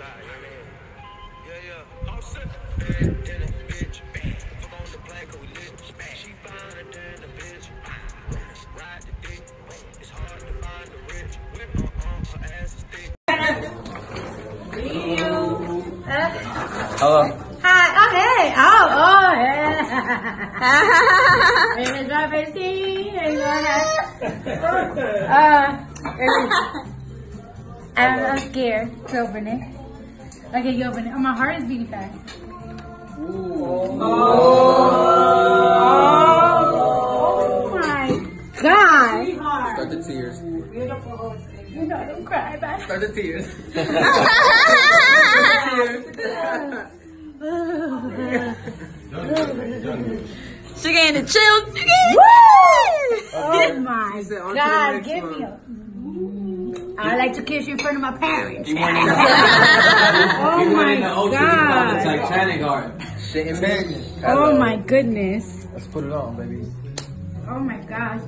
you know what I mean? Yeah, yeah. Set. Bad a bitch. Fuck on the we lit. She than bitch. Ride the dick. It's hard to find the rich. Whip her her ass is thick. Hello. Hi. Oh, hey. Oh, oh, yeah. It is first tea. Uh, I'm, I'm scared to open it. Okay, you open it. Oh, my heart is beating fast. Oh, my God. Start the tears. You know, don't cry, man. Start the tears. She getting the chills. She Oh my said, on to God, give me a. I like to kiss you in front of my parents. You went in the, Oh you went in my the ocean. You found the God. Titanic art. Shit in bed. Oh my goodness. Let's put it on, baby. Oh my gosh.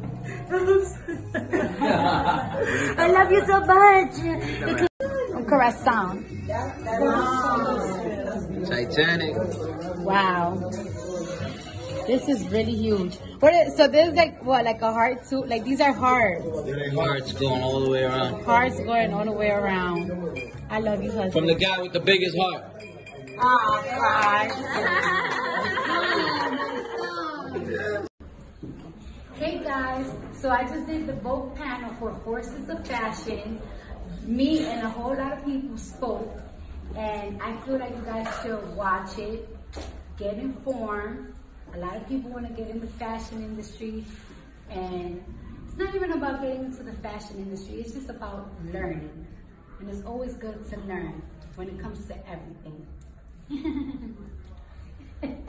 I love you so much. Corazon. Titanic. Wow. This is really huge. What is, so this is like what, like a heart too? Like these are hearts. Hearts going all the way around. Hearts going all the way around. I love you, husband. From the guy with the biggest heart. Hey guys, so I just did the Vogue panel for Forces of Fashion. Me and a whole lot of people spoke, and I feel like you guys should watch it, get informed. A lot of people want to get in the fashion industry, and it's not even about getting into the fashion industry, it's just about learning. And it's always good to learn when it comes to everything.